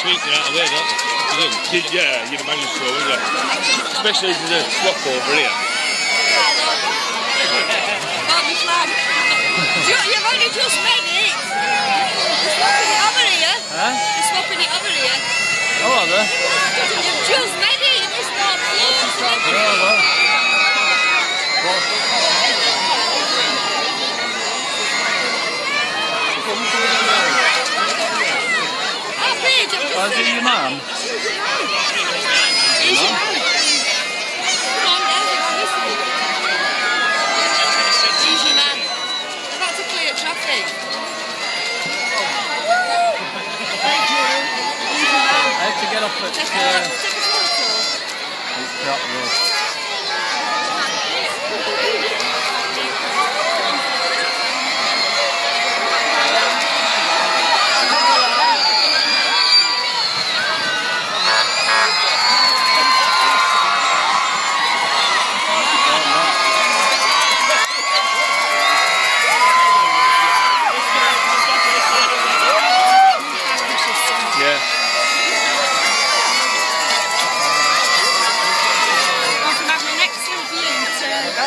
sweeping out of there, don't they? Yeah, you'd imagine so, wouldn't you? Especially if there's a swap over here. Got me flag. You, you've only just made it. You're swapping it over here. Huh? You're swapping it over here. Oh, are there? You've just made it. You missed all the floors and Oh, everything. well. Oh, Paige, I've just Oh, is it your mum? Your man. Come on, there's your man, listen. Here's your man. They're about to clear traffic. I have to get off at uh, take a photo. Crop Road. Yeah. I can have my next review to Elsie. Elsie. There's an awful load of buses,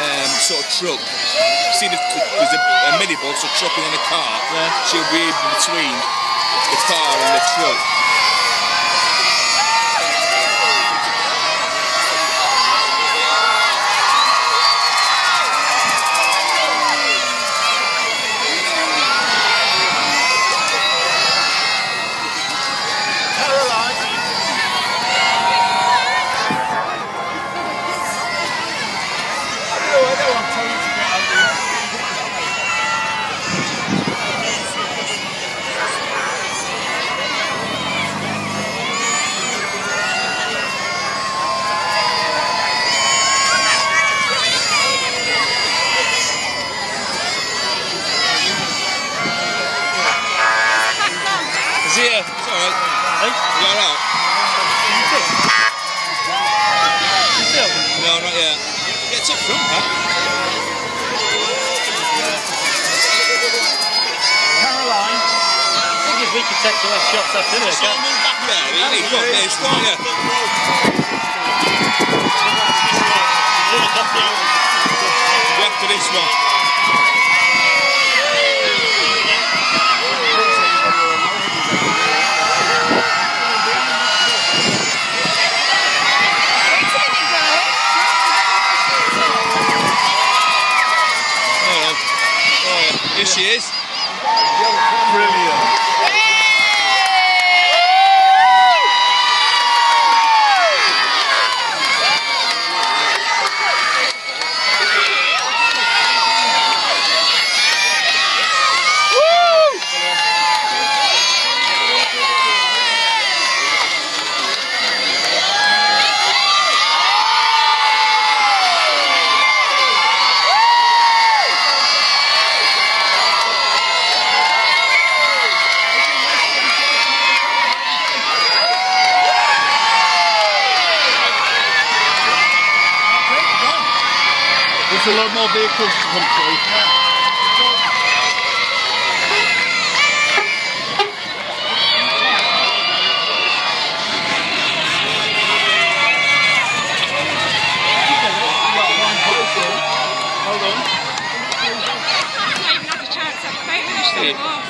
um, sort of truck. See, the, there's a, a minibus, a truck, and then a car. Yeah. She'll be in between the car and the truck. Is here? It's alright. Hey? You alright? No, not yet. Get up front. Caroline. I think if we could take some less shots after this, can't back there. You need to don't you? Go after this one. Oh, yeah. Oh, yeah. Here she is. Brilliant. There's a lot more vehicles to come through. Them off.